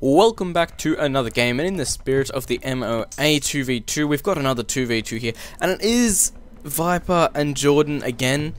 Welcome back to another game, and in the spirit of the MOA 2v2, we've got another 2v2 here, and it is Viper and Jordan again.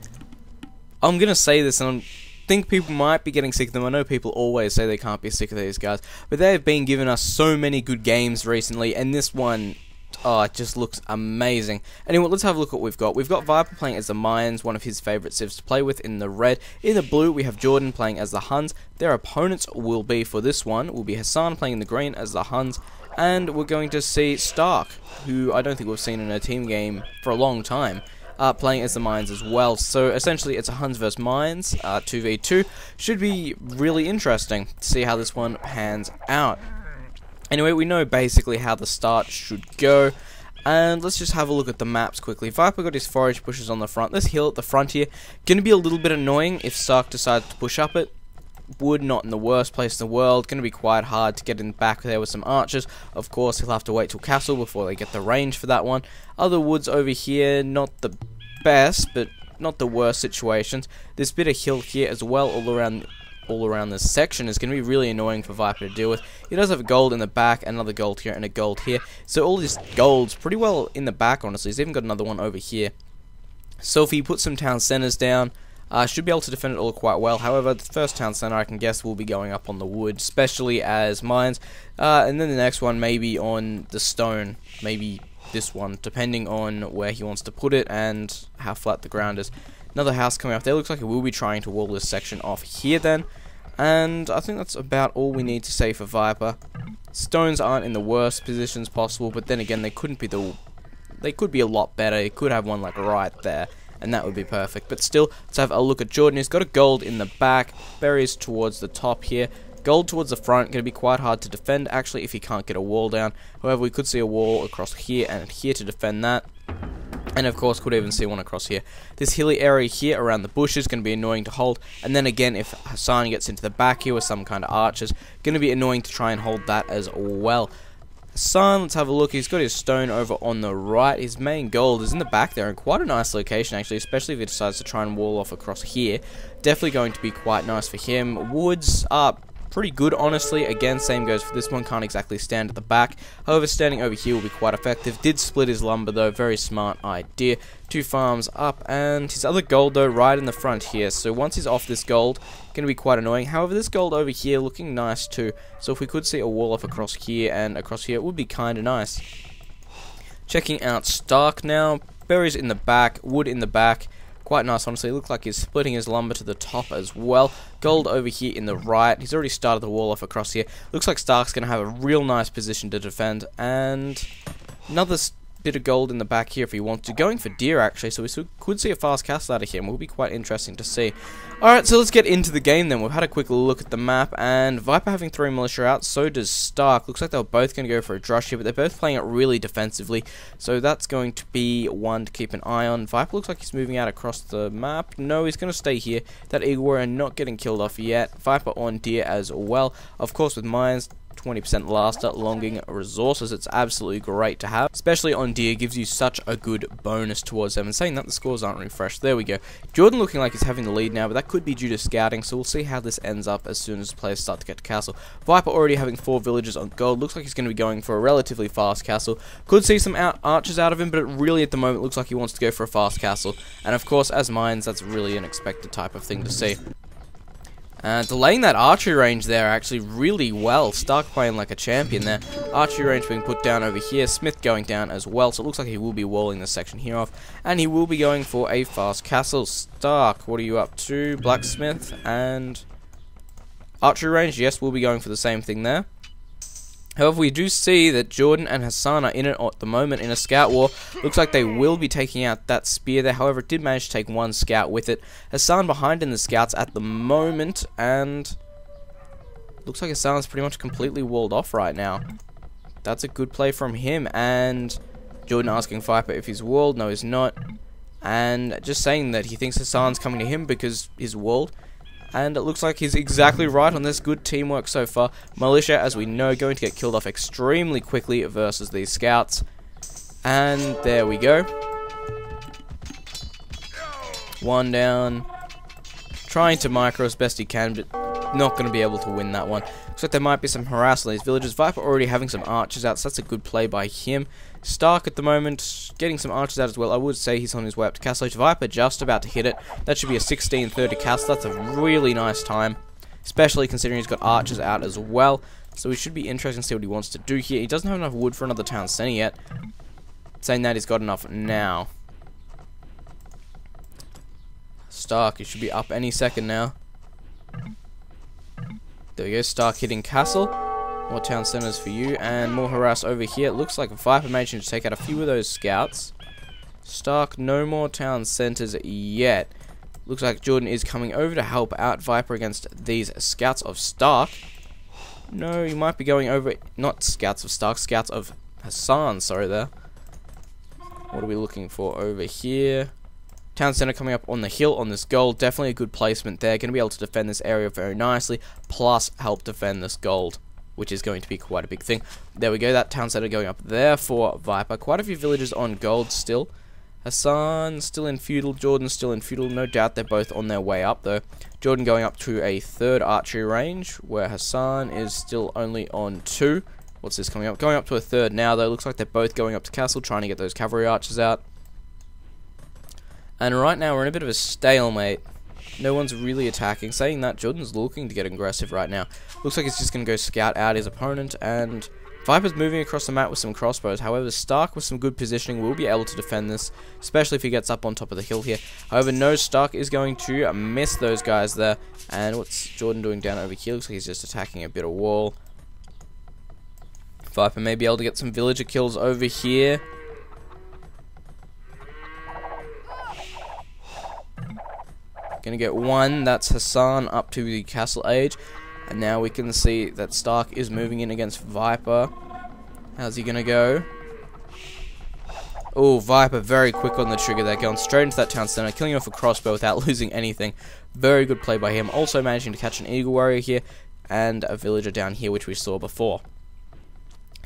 I'm gonna say this, and I think people might be getting sick of them. I know people always say they can't be sick of these guys, but they have been giving us so many good games recently, and this one Oh, it just looks amazing. Anyway, let's have a look at what we've got. We've got Viper playing as the Mayans, one of his favourite civs to play with in the red. In the blue, we have Jordan playing as the Huns. Their opponents will be, for this one, will be Hassan playing in the green as the Huns. And we're going to see Stark, who I don't think we've seen in a team game for a long time. Uh, playing as the Mayans as well. So essentially, it's a Huns versus Mayans, uh, 2v2. Should be really interesting to see how this one pans out. Anyway, we know basically how the start should go. And let's just have a look at the maps quickly. Viper got his forage bushes on the front. This hill at the front here, gonna be a little bit annoying if Stark decides to push up it. Wood not in the worst place in the world. Gonna be quite hard to get in the back there with some archers. Of course, he'll have to wait till castle before they get the range for that one. Other woods over here, not the best, but not the worst situations. This bit of hill here as well, all around all around this section is going to be really annoying for Viper to deal with. He does have gold in the back, another gold here, and a gold here. So all this gold's pretty well in the back, honestly. He's even got another one over here. So if he puts some town centers down, uh, should be able to defend it all quite well. However, the first town center, I can guess, will be going up on the wood, especially as Mayans. Uh, and then the next one, maybe on the stone. Maybe this one, depending on where he wants to put it and how flat the ground is. Another house coming up there. Looks like it will be trying to wall this section off here then. And I think that's about all we need to say for Viper. Stones aren't in the worst positions possible, but then again, they couldn't be the... They could be a lot better. You could have one like right there, and that would be perfect. But still, let's have a look at Jordan. He's got a gold in the back, berries towards the top here. Gold towards the front, going to be quite hard to defend actually if he can't get a wall down. However, we could see a wall across here and here to defend that. And of course, could even see one across here. This hilly area here around the bush is going to be annoying to hold. And then again, if Hassan gets into the back here with some kind of archers, going to be annoying to try and hold that as well. Hassan, let's have a look. He's got his stone over on the right. His main gold is in the back there, in quite a nice location actually, especially if he decides to try and wall off across here. Definitely going to be quite nice for him. Woods up pretty good, honestly. Again, same goes for this one. Can't exactly stand at the back. However, standing over here will be quite effective. Did split his lumber, though. Very smart idea. Two farms up, and his other gold, though, right in the front here. So once he's off this gold, going to be quite annoying. However, this gold over here looking nice, too. So if we could see a wall off across here and across here, it would be kind of nice. Checking out Stark now. Berries in the back, wood in the back. Quite nice, honestly. Looks like he's splitting his lumber to the top as well. Gold over here in the right. He's already started the wall off across here. Looks like Stark's going to have a real nice position to defend. And another bit of gold in the back here if he wants to. Going for deer, actually, so we could see a fast castle out of him. Will be quite interesting to see. Alright, so let's get into the game then. We've had a quick look at the map, and Viper having three militia out, so does Stark. Looks like they are both going to go for a drush here, but they're both playing it really defensively, so that's going to be one to keep an eye on. Viper looks like he's moving out across the map. No, he's going to stay here. That Eagle Warrior not getting killed off yet. Viper on deer as well. Of course, with Mayans, 20% laster longing resources. It's absolutely great to have, especially on deer, gives you such a good bonus towards them. And saying that, the scores aren't refreshed. There we go. Jordan looking like he's having the lead now, but that could be due to scouting, so we'll see how this ends up as soon as players start to get to castle. Viper already having four villages on gold. Looks like he's going to be going for a relatively fast castle. Could see some out archers out of him, but it really at the moment looks like he wants to go for a fast castle. And of course, as Mayans, that's really an expected type of thing to see. Uh, delaying that archery range there actually really well. Stark playing like a champion there. Archery range being put down over here. Smith going down as well. So it looks like he will be walling this section here off. And he will be going for a fast castle. Stark, what are you up to? Blacksmith and archery range. Yes, we'll be going for the same thing there. However, we do see that Jordan and Hassan are in it at the moment in a scout war. Looks like they will be taking out that spear there. However, it did manage to take one scout with it. Hassan behind in the scouts at the moment, and looks like Hassan's pretty much completely walled off right now. That's a good play from him, and Jordan asking Viper if he's walled. No, he's not. And just saying that he thinks Hassan's coming to him because he's walled. And it looks like he's exactly right on this. Good teamwork so far. Militia, as we know, going to get killed off extremely quickly versus these scouts. And there we go. One down. Trying to micro as best he can, but not going to be able to win that one. Looks like there might be some harass on these villagers. Viper already having some archers out, so that's a good play by him. Stark at the moment getting some archers out as well. I would say he's on his way up to castle. Viper just about to hit it. That should be a 16-30 castle. That's a really nice time, especially considering he's got archers out as well. So we should be interested to see what he wants to do here. He doesn't have enough wood for another town center yet. Saying that he's got enough now. Stark, he should be up any second now. There we go, Stark hitting castle. More town centers for you, and more harass over here. It looks like Viper managed to take out a few of those scouts. Stark, no more town centers yet. Looks like Jordan is coming over to help out Viper against these scouts of Stark. No, he might be going over, not scouts of Stark, scouts of Hassan, sorry there. What are we looking for over here? Town Center coming up on the hill on this gold. Definitely a good placement there. Going to be able to defend this area very nicely, plus help defend this gold, which is going to be quite a big thing. There we go. That Town Center going up there for Viper. Quite a few villages on gold still. Hassan still in feudal, Jordan still in feudal. No doubt they're both on their way up though. Jordan going up to a third archery range, where Hassan is still only on two. What's this coming up? Going up to a third now though. Looks like they're both going up to castle, trying to get those cavalry archers out. And right now we're in a bit of a stalemate. No one's really attacking. Saying that, Jordan's looking to get aggressive right now. Looks like he's just going to go scout out his opponent and Viper's moving across the map with some crossbows. However, Stark with some good positioning will be able to defend this, especially if he gets up on top of the hill here. However, no Stark is going to miss those guys there. And what's Jordan doing down over here? Looks like he's just attacking a bit of wall. Viper may be able to get some villager kills over here. Gonna get one, that's Hassan up to the castle age. And now we can see that Stark is moving in against Viper. How's he gonna go? Oh, Viper very quick on the trigger there, going straight into that town center, killing off a crossbow without losing anything. Very good play by him. Also managing to catch an Eagle Warrior here, and a villager down here, which we saw before.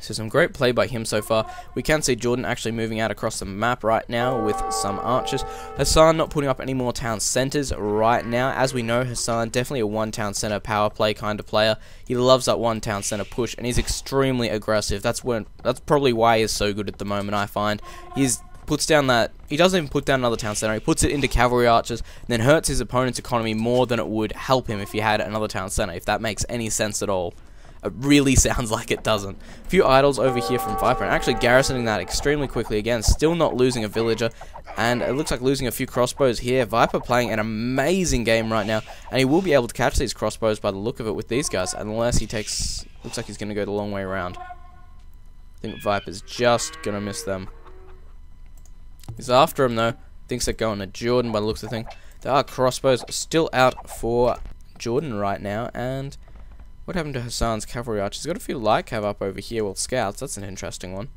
So some great play by him so far. We can see Jordan actually moving out across the map right now with some archers. Hassan not putting up any more town centers right now. As we know, Hassan definitely a one town center power play kind of player. He loves that one town center push and he's extremely aggressive. That's when that's probably why he's so good at the moment I find. He's puts down that he doesn't even put down another town center. He puts it into cavalry archers, then hurts his opponent's economy more than it would help him if he had another town center. If that makes any sense at all. It really sounds like it doesn't. A few idols over here from Viper, and actually garrisoning that extremely quickly again, still not losing a villager, and it looks like losing a few crossbows here. Viper playing an amazing game right now, and he will be able to catch these crossbows by the look of it with these guys, unless he takes... looks like he's going to go the long way around. I think Viper's just going to miss them. He's after him though. Thinks they're going to Jordan by the looks of the thing. There are crossbows still out for Jordan right now, and what happened to Hassan's cavalry archers? He's got a few light cav up over here with scouts. That's an interesting one.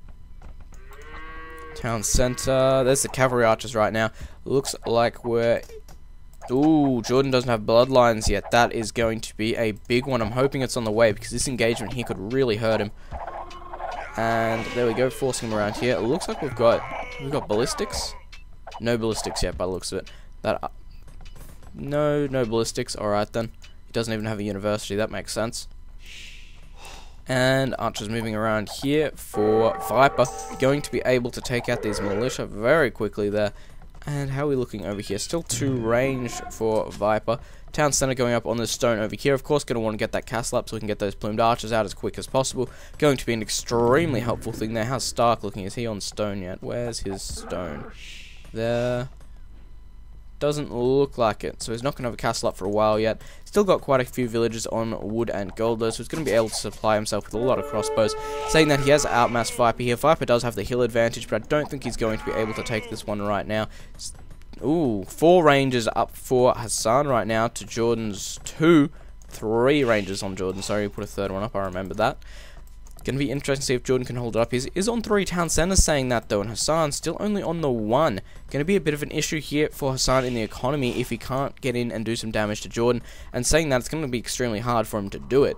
Town center. There's the cavalry archers right now. Looks like we're... Ooh, Jordan doesn't have bloodlines yet. That is going to be a big one. I'm hoping it's on the way because this engagement here could really hurt him. And there we go, forcing him around here. It looks like we've got we've got ballistics. No ballistics yet by the looks of it. That uh, no no ballistics. All right then. He doesn't even have a university, that makes sense. And Archer's moving around here for Viper. Going to be able to take out these militia very quickly there. And how are we looking over here? Still two range for Viper. Town center going up on this stone over here. Of course, going to want to get that castle up so we can get those plumed archers out as quick as possible. Going to be an extremely helpful thing there. How's Stark looking? Is he on stone yet? Where's his stone? There. Doesn't look like it, so he's not going to have a castle up for a while yet. Still got quite a few villages on wood and gold though, so he's going to be able to supply himself with a lot of crossbows. Saying that he has outmassed Viper here. Viper does have the hill advantage, but I don't think he's going to be able to take this one right now. Ooh, four rangers up for Hassan right now to Jordan's two. Three rangers on Jordan. Sorry, put a third one up. I remember that. Going to be interesting to see if Jordan can hold it up. He's is on three town centers saying that though, and Hassan still only on the one. Going to be a bit of an issue here for Hassan in the economy if he can't get in and do some damage to Jordan. And saying that, it's going to be extremely hard for him to do it.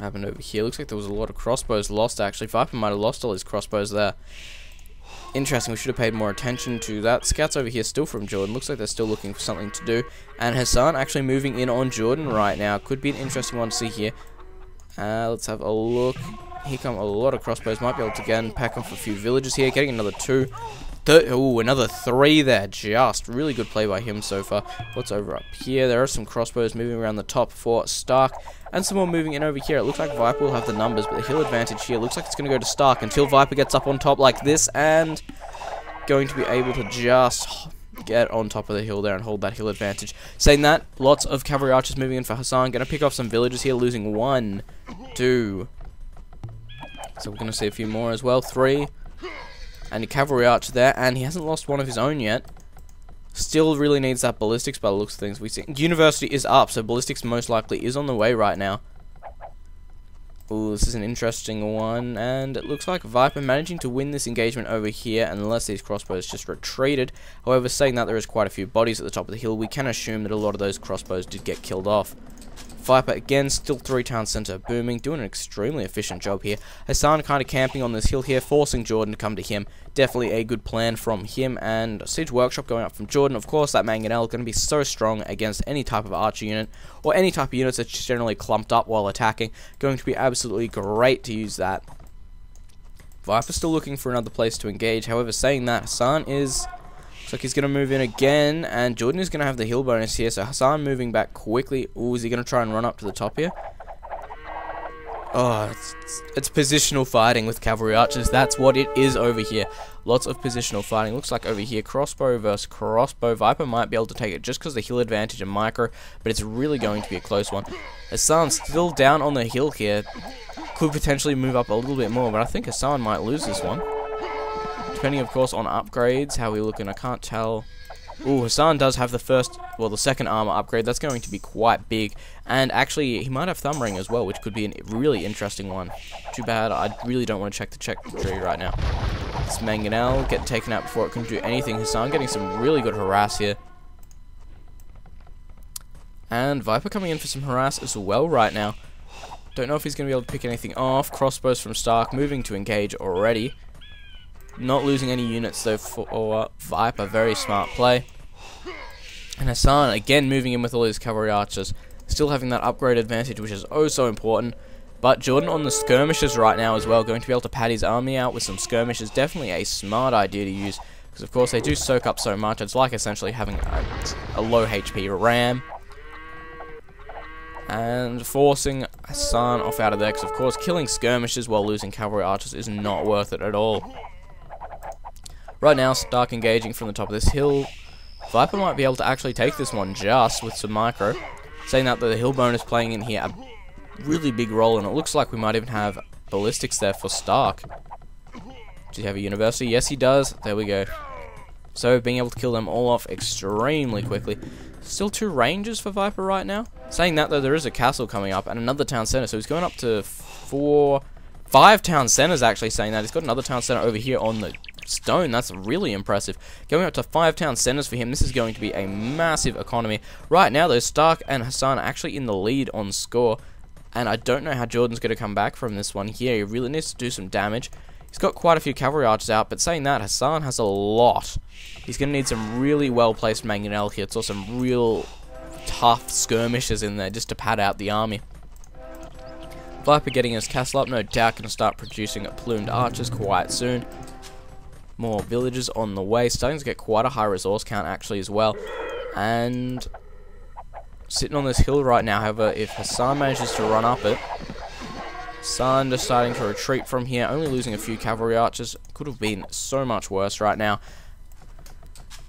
Happened over here? Looks like there was a lot of crossbows lost actually. Viper might have lost all his crossbows there. Interesting, we should have paid more attention to that. Scouts over here still from Jordan. Looks like they're still looking for something to do. And Hassan actually moving in on Jordan right now. Could be an interesting one to see here. Uh, let's have a look. Here come a lot of crossbows. Might be able to again pack off a few villages here. Getting another two. Oh, another three there. Just really good play by him so far. What's over up here? There are some crossbows moving around the top for Stark. And some more moving in over here. It looks like Viper will have the numbers, but the hill advantage here looks like it's going to go to Stark until Viper gets up on top like this and going to be able to just get on top of the hill there and hold that hill advantage. Saying that, lots of cavalry archers moving in for Hassan. To pick off some villages here, losing one, two. So we're to see a few more as well. Three. And a cavalry archer there, and he hasn't lost one of his own yet. Still really needs that ballistics by the looks of things. We see University is up, so ballistics most likely is on the way right now. Ooh, this is an interesting one, and it looks like Viper managing to win this engagement over here, unless these crossbows just retreated. However, saying that there is quite a few bodies at the top of the hill, we can assume that a lot of those crossbows did get killed off. Viper again, still three town center booming, doing an extremely efficient job here. Hassan kind of camping on this hill here, forcing Jordan to come to him. Definitely a good plan from him, and Siege Workshop going up from Jordan. Of course, that Mangonel going to be so strong against any type of archer unit, or any type of units that's generally clumped up while attacking. Going to be absolutely great to use that. Viper still looking for another place to engage, however, saying that, Hassan is Looks like he's going to move in again, and Jordan is going to have the heal bonus here, so Hassan moving back quickly. Ooh, is he going to try and run up to the top here? Oh, it's, it's, it's, positional fighting with cavalry archers. That's what it is over here. Lots of positional fighting. Looks like over here, crossbow versus crossbow. Viper might be able to take it just because the heal advantage and micro, but it's really going to be a close one. Hassan's still down on the hill here. Could potentially move up a little bit more, but I think Hassan might lose this one. Depending, of course, on upgrades, how we're looking, I can't tell. Ooh, Hassan does have the first, well, the second armor upgrade. That's going to be quite big. And actually, he might have Thumb Ring as well, which could be a really interesting one. Too bad, I really don't want to check the tech tree right now. It's Mangonel, get taken out before it can do anything. Hassan getting some really good harass here. And Viper coming in for some harass as well right now. Don't know if he's going to be able to pick anything off. Crossbows from Stark moving to engage already. Not losing any units though for Viper. Very smart play. And Hassan again moving in with all his cavalry archers. Still having that upgrade advantage which is oh so important. But Jordan on the skirmishes right now as well. Going to be able to pad his army out with some skirmishes. Definitely a smart idea to use. Because of course they do soak up so much. It's like essentially having a, a low HP ram and forcing Hassan off out of there because of course killing skirmishes while losing cavalry archers is not worth it at all. Right now, Stark engaging from the top of this hill. Viper might be able to actually take this one just with some micro. Saying that the hill bone is playing in here a really big role, and it looks like we might even have ballistics there for Stark. Does he have a university? Yes, he does. There we go. So, being able to kill them all off extremely quickly. Still two ranges for Viper right now. Saying that, though, there is a castle coming up and another town center, so he's going up to four... Five town centers, actually, saying that. He's got another town center over here on the stone. That's really impressive. Going up to five town centers for him, this is going to be a massive economy. Right now, though, Stark and Hassan are actually in the lead on score. And I don't know how Jordan's going to come back from this one here. He really needs to do some damage. He's got quite a few cavalry archers out, but saying that, Hassan has a lot. He's going to need some really well-placed mangonel here. It's some real tough skirmishes in there just to pad out the army. Viper getting his castle up, no doubt going to start producing plumed archers quite soon. More villages on the way. Starting to get quite a high resource count actually as well. And sitting on this hill right now, however, if Hassan manages to run up it, Hassan deciding to retreat from here, only losing a few cavalry archers. Could have been so much worse right now.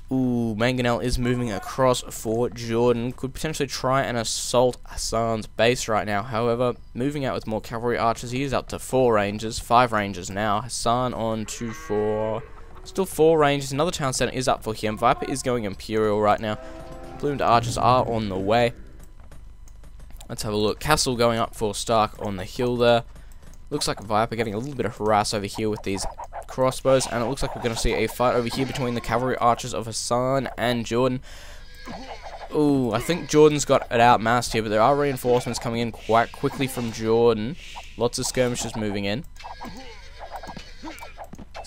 Ooh, Mangonel is moving across for Jordan. Could potentially try and assault Hassan's base right now. However, moving out with more cavalry archers, he is up to four ranges, five ranges now. Hassan on two, four, Still four ranges. Another town center is up for him. Viper is going Imperial right now. Plumed archers are on the way. Let's have a look. Castle going up for Stark on the hill there. Looks like Viper getting a little bit of harass over here with these crossbows. And it looks like we're going to see a fight over here between the cavalry archers of Hassan and Jordan. Ooh, I think Jordan's got it outmassed here, but there are reinforcements coming in quite quickly from Jordan. Lots of skirmishers moving in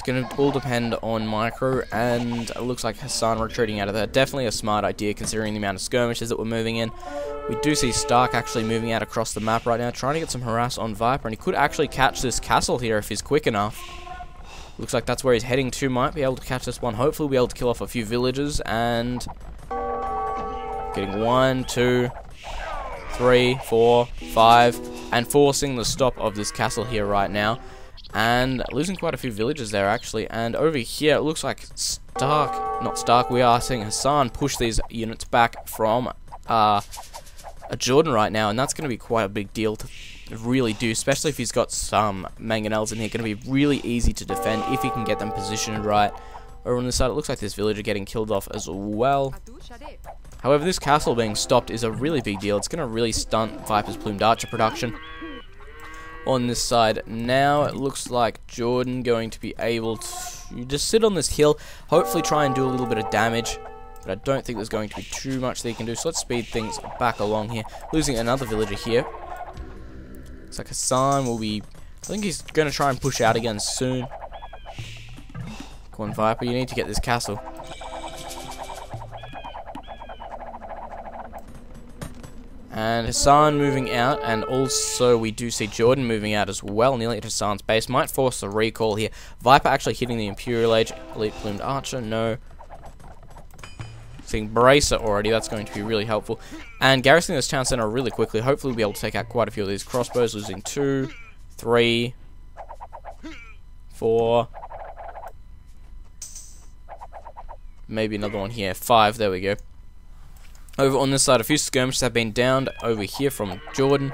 going to all depend on Micro, and it looks like Hassan retreating out of there. Definitely a smart idea considering the amount of skirmishes that we're moving in. We do see Stark actually moving out across the map right now, trying to get some harass on Viper, and he could actually catch this castle here if he's quick enough. Looks like that's where he's heading to, might be able to catch this one. Hopefully be able to kill off a few villagers, and... Getting one, two, three, four, five, and forcing the stop of this castle here right now and losing quite a few villages there actually. And over here it looks like Stark not Stark we are seeing Hassan push these units back from uh, a Jordan right now and that's going to be quite a big deal to really do especially if he's got some mangonels in here. Going to be really easy to defend if he can get them positioned right over on this side. It looks like this villager getting killed off as well. However this castle being stopped is a really big deal. It's going to really stunt Viper's plumed archer production on this side. Now it looks like Jordan going to be able to just sit on this hill, hopefully try and do a little bit of damage. But I don't think there's going to be too much that he can do, so let's speed things back along here. Losing another villager here. Looks like Hassan will be... I think he's going to try and push out again soon. Come on, Viper, you need to get this castle. And Hassan moving out, and also we do see Jordan moving out as well, nearly at Hassan's base. Might force a recall here. Viper actually hitting the Imperial Age. Elite Plumed Archer, no. Seeing Bracer already, that's going to be really helpful. And garrisoning this town center really quickly. Hopefully we'll be able to take out quite a few of these crossbows, losing two, three, four, maybe another one here. Five, there we go. Over on this side, a few skirmishes have been downed over here from Jordan.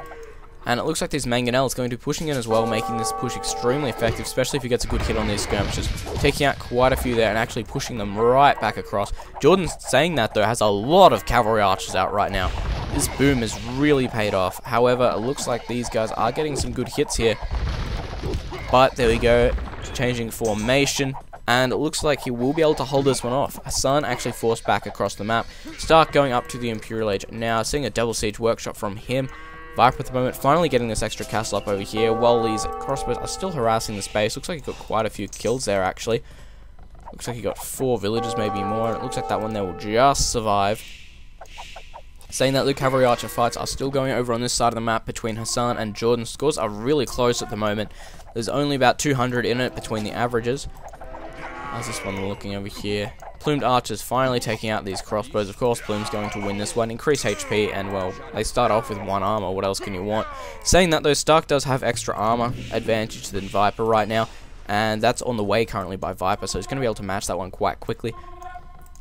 And it looks like this Mangonel is going to be pushing in as well, making this push extremely effective, especially if he gets a good hit on these skirmishes. Taking out quite a few there and actually pushing them right back across. Jordan, saying that though, has a lot of cavalry archers out right now. This boom has really paid off. However, it looks like these guys are getting some good hits here. But there we go, changing formation and it looks like he will be able to hold this one off. Hassan actually forced back across the map. Stark going up to the Imperial Age now, seeing a double siege workshop from him. Viper at the moment finally getting this extra castle up over here while these crossbows are still harassing the space. Looks like he got quite a few kills there actually. Looks like he got four villagers, maybe more, and it looks like that one there will just survive. Saying that the cavalry archer fights are still going over on this side of the map between Hassan and Jordan. Scores are really close at the moment. There's only about 200 in it between the averages. How's this one looking over here? Plumed Archers finally taking out these crossbows. Of course, Plume's going to win this one. Increase HP, and well, they start off with one armor. What else can you want? Saying that, though, Stark does have extra armor advantage than Viper right now, and that's on the way currently by Viper, so he's going to be able to match that one quite quickly.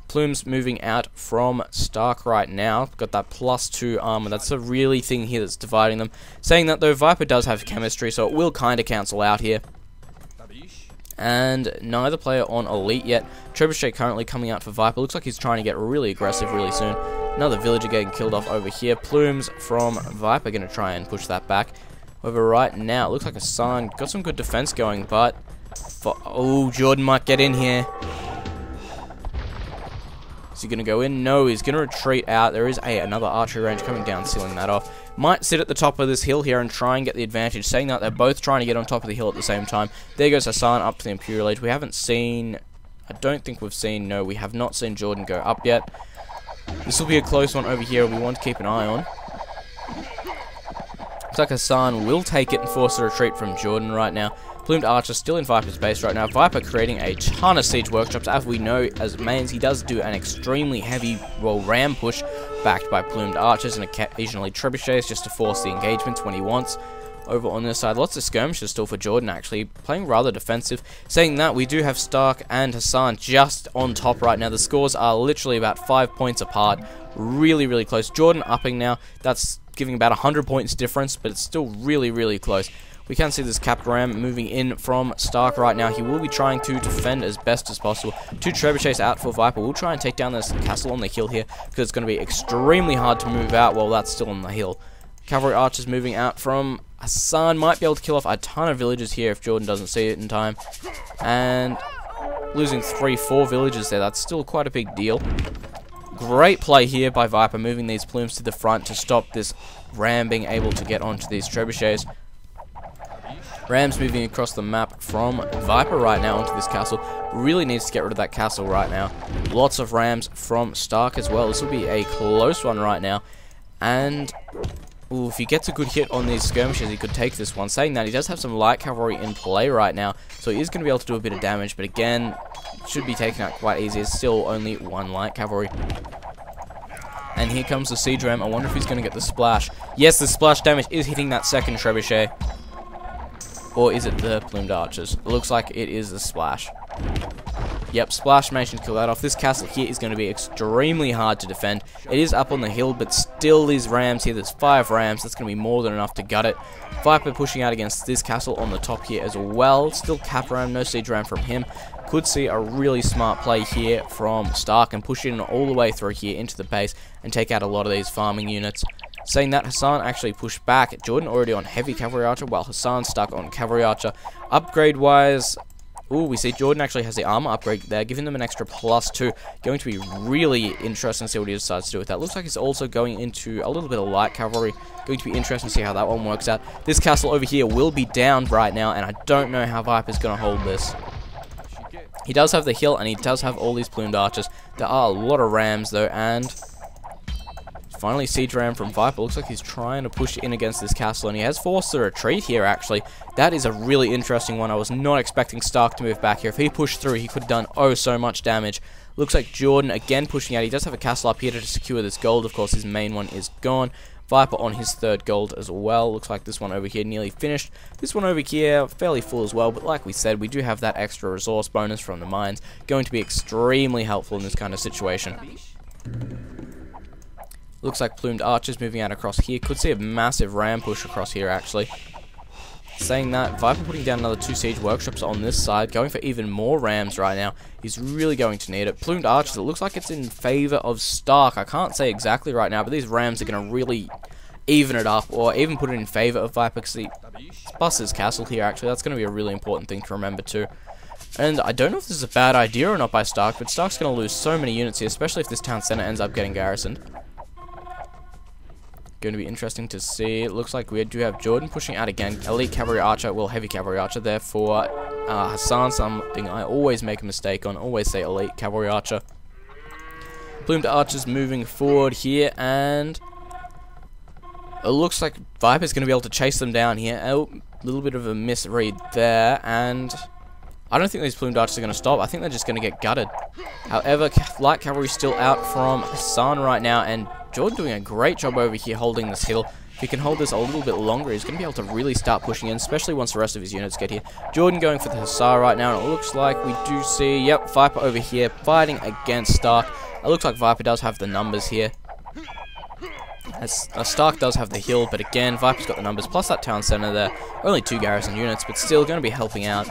Plume's moving out from Stark right now. Got that plus two armor. That's a really thing here that's dividing them. Saying that, though, Viper does have chemistry, so it will kind of cancel out here and neither player on Elite yet. Trebuchet currently coming out for Viper. Looks like he's trying to get really aggressive really soon. Another villager getting killed off over here. Plumes from Viper going to try and push that back. Over right now, it looks like Hassan. got some good defense going, but... For, oh, Jordan might get in here. Is he going to go in? No, he's going to retreat out. There is a another archery range coming down, sealing that off. Might sit at the top of this hill here and try and get the advantage, saying that they're both trying to get on top of the hill at the same time. There goes Hassan up to the Imperial Age. We haven't seen... I don't think we've seen... No, we have not seen Jordan go up yet. This will be a close one over here we want to keep an eye on. Looks like Hassan will take it and force a retreat from Jordan right now. Plumed Archer still in Viper's base right now. Viper creating a ton of siege workshops. As we know, as Mayans, he does do an extremely heavy, well, ram push backed by Plumed Archers and occasionally trebuchets just to force the engagements when he wants. Over on this side, lots of skirmishes still for Jordan actually, playing rather defensive. Saying that, we do have Stark and Hassan just on top right now. The scores are literally about 5 points apart. Really, really close. Jordan upping now. That's giving about 100 points difference, but it's still really, really close. We can see this Cap Ram moving in from Stark right now. He will be trying to defend as best as possible. Two Trebuchets out for Viper. We'll try and take down this castle on the hill here because it's going to be extremely hard to move out while that's still on the hill. Cavalry Archers moving out from Hassan. Might be able to kill off a ton of villages here if Jordan doesn't see it in time. And losing three, four villages there. That's still quite a big deal. Great play here by Viper, moving these plumes to the front to stop this ram being able to get onto these trebuchets. Rams moving across the map from Viper right now onto this castle. Really needs to get rid of that castle right now. Lots of Rams from Stark as well. This will be a close one right now. And ooh, if he gets a good hit on these skirmishes, he could take this one. Saying that, he does have some light cavalry in play right now. So he is going to be able to do a bit of damage. But again, should be taken out quite easy. It's still only one light cavalry. And here comes the Siege Ram. I wonder if he's going to get the splash. Yes, the splash damage is hitting that second Trebuchet. Or is it the plumed archers? It looks like it is the splash. Yep, splash managed to kill that off. This castle here is going to be extremely hard to defend. It is up on the hill, but still these rams here. There's five rams. That's going to be more than enough to gut it. Viper pushing out against this castle on the top here as well. Still cap ram, no siege ram from him. Could see a really smart play here from Stark and push in all the way through here into the base and take out a lot of these farming units. Saying that, Hassan actually pushed back. Jordan already on heavy cavalry archer, while Hassan stuck on cavalry archer. Upgrade-wise, Ooh, we see Jordan actually has the armor upgrade there, giving them an extra plus two. Going to be really interesting to see what he decides to do with that. Looks like he's also going into a little bit of light cavalry. Going to be interesting to see how that one works out. This castle over here will be down right now, and I don't know how Viper's going to hold this. He does have the hill, and he does have all these plumed archers. There are a lot of rams, though, and Finally, Siege Ram from Viper. Looks like he's trying to push in against this castle, and he has forced a retreat here, actually. That is a really interesting one. I was not expecting Stark to move back here. If he pushed through, he could have done oh so much damage. Looks like Jordan again pushing out. He does have a castle up here to secure this gold. Of course, his main one is gone. Viper on his third gold as well. Looks like this one over here nearly finished. This one over here fairly full as well, but like we said, we do have that extra resource bonus from the Mayans. Going to be extremely helpful in this kind of situation. Looks like plumed archers moving out across here. Could see a massive ram push across here, actually. Saying that, Viper putting down another two siege workshops on this side, going for even more rams right now. He's really going to need it. Plumed archers, it looks like it's in favor of Stark. I can't say exactly right now, but these rams are going to really even it up, or even put it in favor of Viper, because he busts castle here, actually. That's going to be a really important thing to remember, too. And I don't know if this is a bad idea or not by Stark, but Stark's going to lose so many units here, especially if this town center ends up getting garrisoned. Going to be interesting to see. It looks like we do have Jordan pushing out again. Elite Cavalry Archer, well, Heavy Cavalry Archer there for uh, Hassan, something I always make a mistake on. Always say Elite Cavalry Archer. Plumed Archers moving forward here, and it looks like Viper's going to be able to chase them down here. A little bit of a misread there, and I don't think these plumed archers are going to stop. I think they're just going to get gutted. However, light cavalry still out from Hassan right now, and Jordan doing a great job over here holding this hill. If he can hold this a little bit longer, he's going to be able to really start pushing in, especially once the rest of his units get here. Jordan going for the Hussar right now, and it looks like we do see, yep, Viper over here fighting against Stark. It looks like Viper does have the numbers here. As, uh, Stark does have the hill, but again, Viper's got the numbers, plus that town center there. Only two garrison units, but still going to be helping out.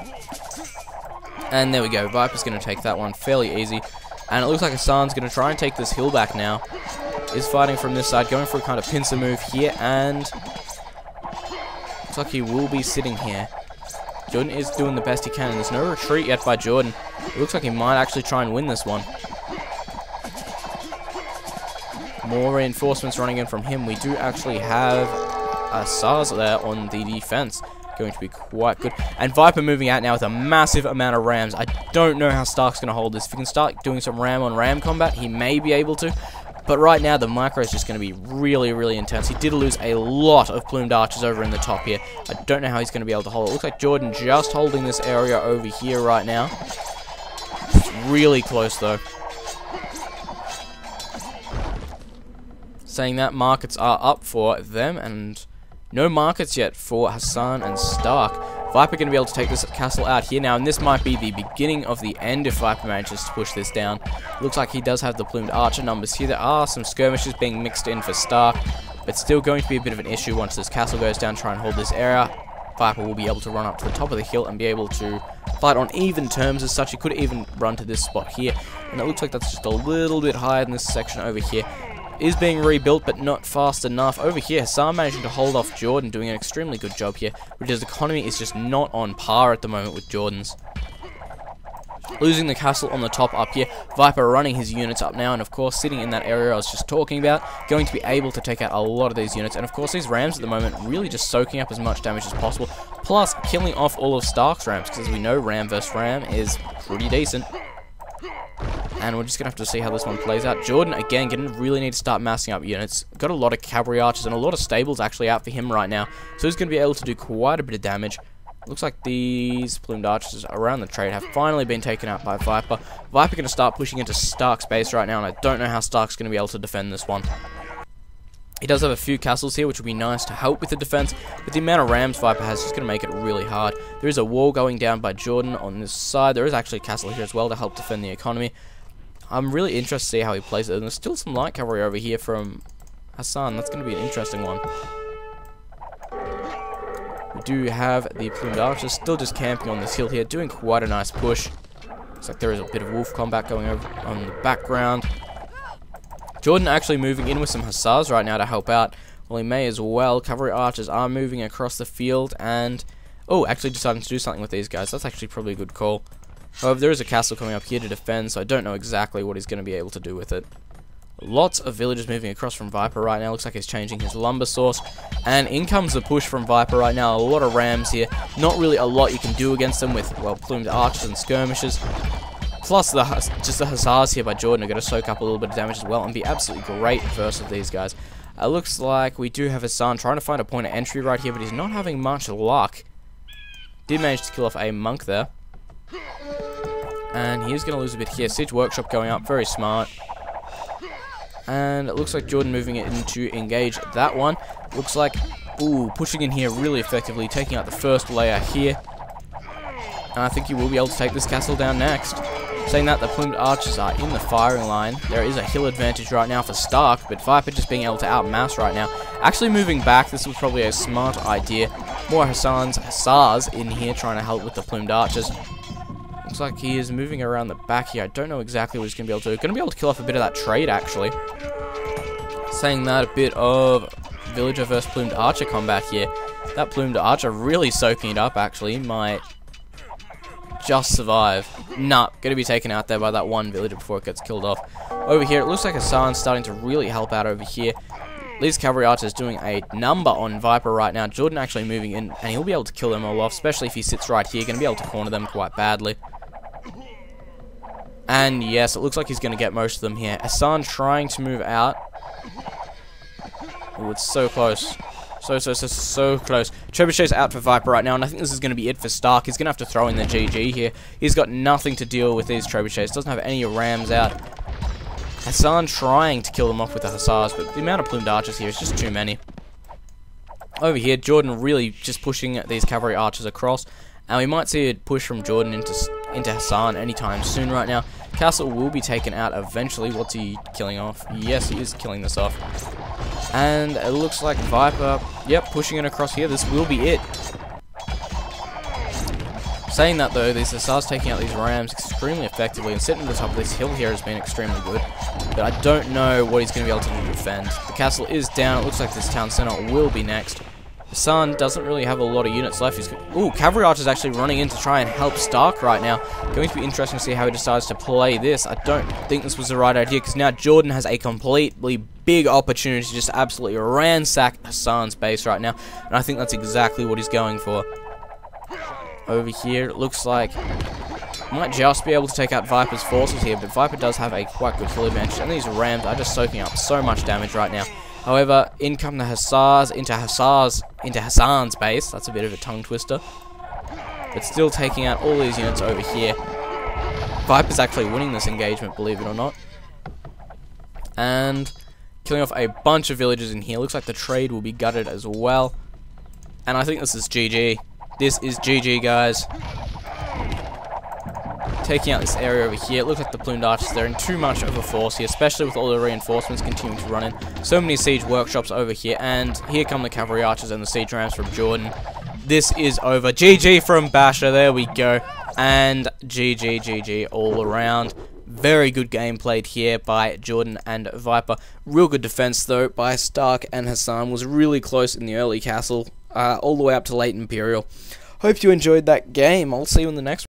And there we go, Viper's going to take that one fairly easy. And it looks like Hassan's going to try and take this hill back now. Is fighting from this side, going for a kind of pincer move here, and... Looks like he will be sitting here. Jordan is doing the best he can, and there's no retreat yet by Jordan. It looks like he might actually try and win this one. More reinforcements running in from him. We do actually have Hussars there on the defense going to be quite good. And Viper moving out now with a massive amount of rams. I don't know how Stark's going to hold this. If he can start doing some ram on ram combat, he may be able to. But right now, the micro is just going to be really, really intense. He did lose a lot of plumed archers over in the top here. I don't know how he's going to be able to hold it. Looks like Jordan just holding this area over here right now. Really close, though. Saying that, markets are up for them, and no markets yet for Hassan and Stark. Viper going to be able to take this castle out here now, and this might be the beginning of the end if Viper manages to push this down. Looks like he does have the plumed archer numbers here. There are some skirmishes being mixed in for Stark, but still going to be a bit of an issue once this castle goes down, try and hold this area. Viper will be able to run up to the top of the hill and be able to fight on even terms as such. He could even run to this spot here, and it looks like that's just a little bit higher than this section over here is being rebuilt, but not fast enough. Over here, Hassan managing to hold off Jordan, doing an extremely good job here, but his economy is just not on par at the moment with Jordan's. Losing the castle on the top up here. Viper running his units up now, and of course, sitting in that area I was just talking about, going to be able to take out a lot of these units. And of course, these rams at the moment really just soaking up as much damage as possible, plus killing off all of Stark's rams, because as we know, ram versus ram is pretty decent. And we're just going to have to see how this one plays out. Jordan, again, going to really need to start massing up units. Got a lot of cavalry archers and a lot of stables actually out for him right now. So he's going to be able to do quite a bit of damage. Looks like these plumed archers around the trade have finally been taken out by Viper. Viper going to start pushing into Stark's base right now, and I don't know how Stark's going to be able to defend this one. He does have a few castles here, which would be nice to help with the defense, but the amount of rams Viper has is going to make it really hard. There is a wall going down by Jordan on this side. There is actually a castle here as well to help defend the economy. I'm really interested to see how he plays it, and there's still some light cavalry over here from Hassan. That's going to be an interesting one. We do have the plumed archers still just camping on this hill here, doing quite a nice push. Looks like there is a bit of wolf combat going over on the background. Jordan actually moving in with some hussars right now to help out. Well, he may as well. Cavalry archers are moving across the field and... Oh, actually deciding to do something with these guys. That's actually probably a good call. However, there is a castle coming up here to defend, so I don't know exactly what he's going to be able to do with it. Lots of villagers moving across from Viper right now. Looks like he's changing his lumber source. And in comes the push from Viper right now. A lot of rams here. Not really a lot you can do against them with, well, plumed archers and skirmishers. Plus, the just the hussars here by Jordan are going to soak up a little bit of damage as well and be absolutely great versus these guys. It uh, looks like we do have Hassan trying to find a point of entry right here, but he's not having much luck. Did manage to kill off a monk there. And he's going to lose a bit here. Siege Workshop going up, very smart. And it looks like Jordan moving it in to engage that one. Looks like, ooh, pushing in here really effectively, taking out the first layer here. And I think he will be able to take this castle down next. Saying that, the plumed archers are in the firing line. There is a hill advantage right now for Stark, but Viper just being able to outmass right now. Actually moving back, this was probably a smart idea. More Hassan's Hussars in here trying to help with the plumed archers. Looks like he is moving around the back here. I don't know exactly what he's going to be able to do. Going to be able to kill off a bit of that trade, actually. Saying that, a bit of villager versus plumed archer combat here. That plumed archer really soaking it up, actually. Might just survive. Nah, gonna be taken out there by that one villager before it gets killed off. Over here, it looks like Hassan's starting to really help out over here. These cavalry archers doing a number on Viper right now. Jordan actually moving in, and he'll be able to kill them all off, especially if he sits right here. Gonna be able to corner them quite badly. And yes, it looks like he's going to get most of them here. Hassan trying to move out. Oh, it's so close. So, so, so, so close. Trebuchet's out for Viper right now, and I think this is going to be it for Stark. He's going to have to throw in the GG here. He's got nothing to deal with these Trebuchets. Doesn't have any rams out. Hassan trying to kill them off with the Hussars, but the amount of plumed archers here is just too many. Over here, Jordan really just pushing these cavalry archers across. And we might see a push from Jordan into into Hassan anytime soon right now. Castle will be taken out eventually. What's he killing off? Yes, he is killing this off. And it looks like Viper, yep, pushing it across here. This will be it. Saying that though, this Hussars taking out these Rams extremely effectively and sitting at the top of this hill here has been extremely good. But I don't know what he's going to be able to to defend. The castle is down. It looks like this town center will be next. Hassan doesn't really have a lot of units left. He's Ooh, Cavalry Archer's actually running in to try and help Stark right now. Going to be interesting to see how he decides to play this. I don't think this was the right idea because now Jordan has a completely big opportunity to just absolutely ransack Hassan's base right now. And I think that's exactly what he's going for. Over here, it looks like might just be able to take out Viper's forces here, but Viper does have a quite good kill advantage, and these Rams are just soaking up so much damage right now. However, in come the Hussars into Hussars into Hassan's base. That's a bit of a tongue twister. But still taking out all these units over here. Viper's actually winning this engagement, believe it or not. And killing off a bunch of villagers in here. Looks like the trade will be gutted as well. And I think this is GG. This is GG, guys taking out this area over here. It looks like the plumed archers, they're in too much of a force here, especially with all the reinforcements continuing to run in. So many siege workshops over here, and here come the cavalry archers and the siege rams from Jordan. This is over. GG from Basher, there we go. And GG, GG all around. Very good game played here by Jordan and Viper. Real good defense, though, by Stark and Hassan. Was really close in the early castle, uh, all the way up to late Imperial. Hope you enjoyed that game. I'll see you in the next one.